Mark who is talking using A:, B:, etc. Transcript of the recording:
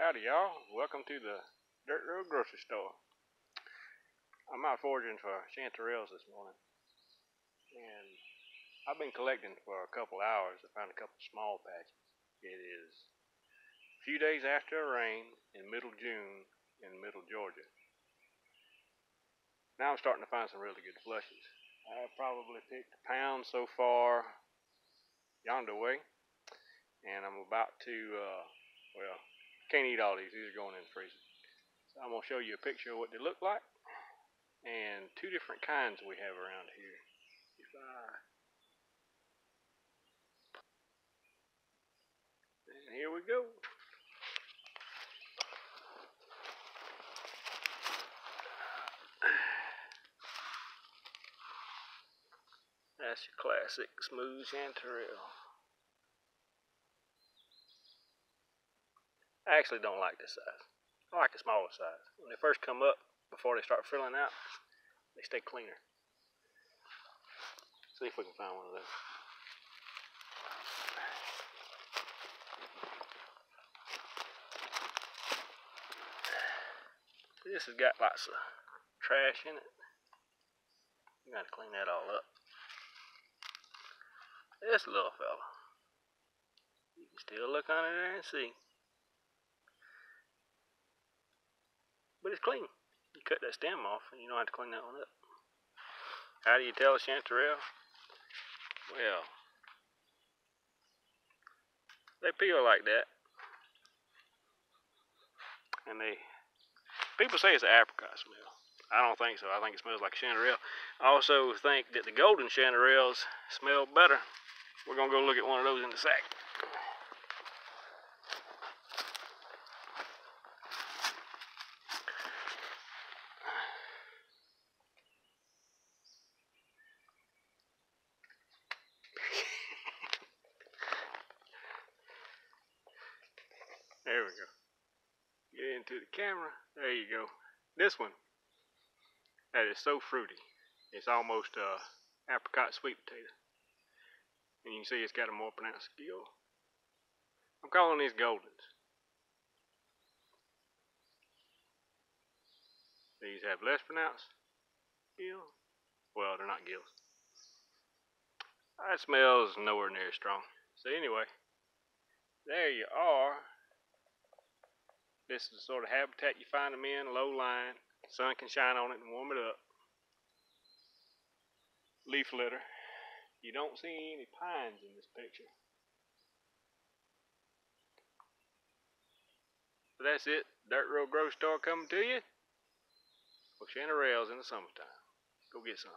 A: Howdy y'all, welcome to the Dirt Road Grocery Store. I'm out foraging for chanterelles this morning. And I've been collecting for a couple hours. I found a couple small patches. It is a few days after a rain in middle June in middle Georgia. Now I'm starting to find some really good flushes. I've probably picked a pound so far yonder way. And I'm about to, uh, well, can't eat all these. These are going in the freezer. So I'm going to show you a picture of what they look like and two different kinds we have around here. If I and here we go. That's your classic smooth chanterelle. I actually don't like this size. I like the smaller size. When they first come up, before they start filling out, they stay cleaner. See if we can find one of those. This has got lots of trash in it. You gotta clean that all up. This little fella. You can still look under there and see. But it's clean. You cut that stem off and you don't have to clean that one up. How do you tell a chanterelle? Well, they peel like that. And they, people say it's an apricot smell. I don't think so. I think it smells like chanterelle. I also think that the golden chanterelles smell better. We're going to go look at one of those in the sack. We go. Get into the camera. There you go. This one, that is so fruity. It's almost a uh, apricot sweet potato. And you can see it's got a more pronounced gill. I'm calling these goldens. These have less pronounced gill. Well, they're not gills. That smells nowhere near strong. So anyway, there you are. This is the sort of habitat you find them in, low lying. Sun can shine on it and warm it up. Leaf litter. You don't see any pines in this picture. So that's it. Dirt Road Grocery Store coming to you. For Rails in the summertime. Go get some.